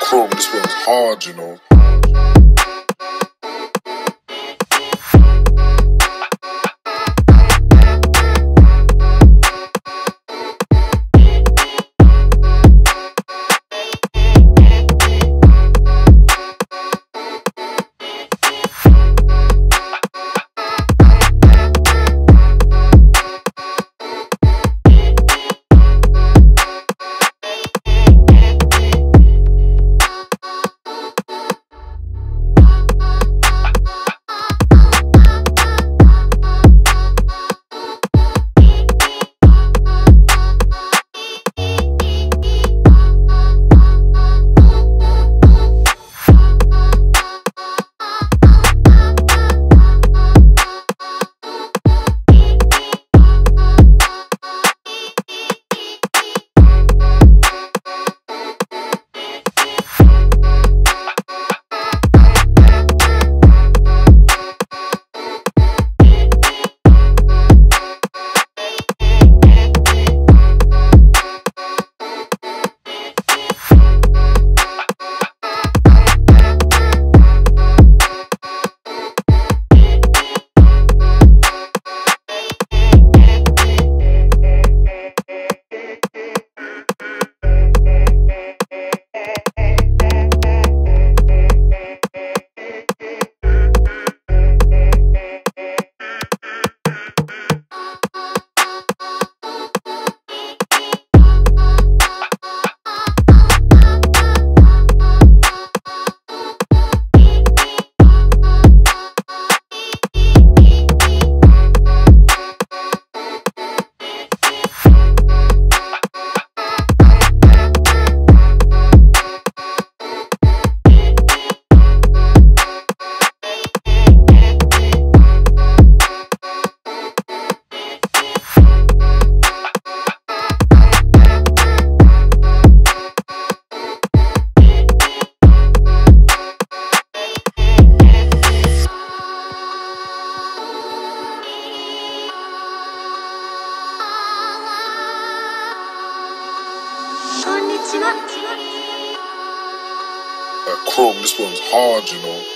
Chrome, this one's hard, you know. Chrome, this one's hard, you know.